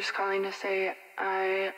just calling to say I